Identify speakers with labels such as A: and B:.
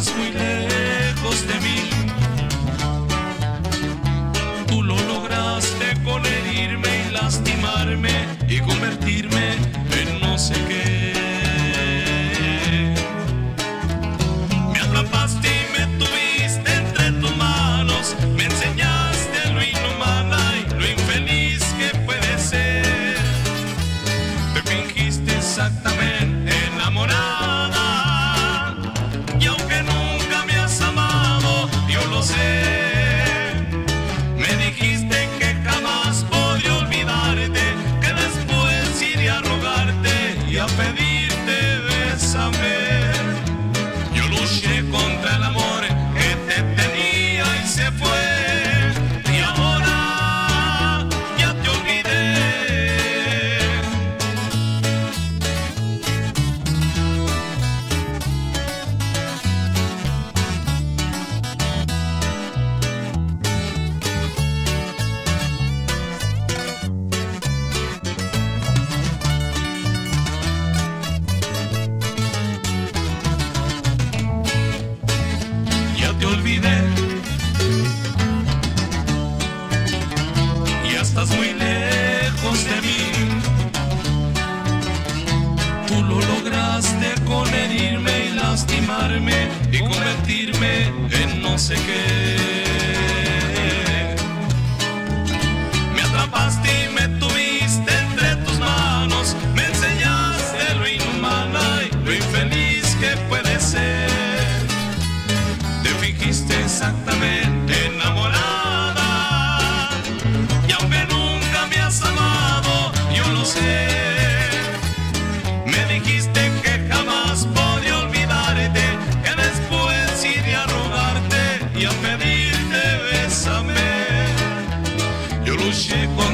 A: sweet. estás muy lejos de mí. Tú lo lograste con herirme y lastimarme y convertirme en no sé qué. Me atrapaste y me tuviste entre tus manos, me enseñaste lo inhumana y lo infeliz que puede ser. Te fingiste exactamente enamorado. eu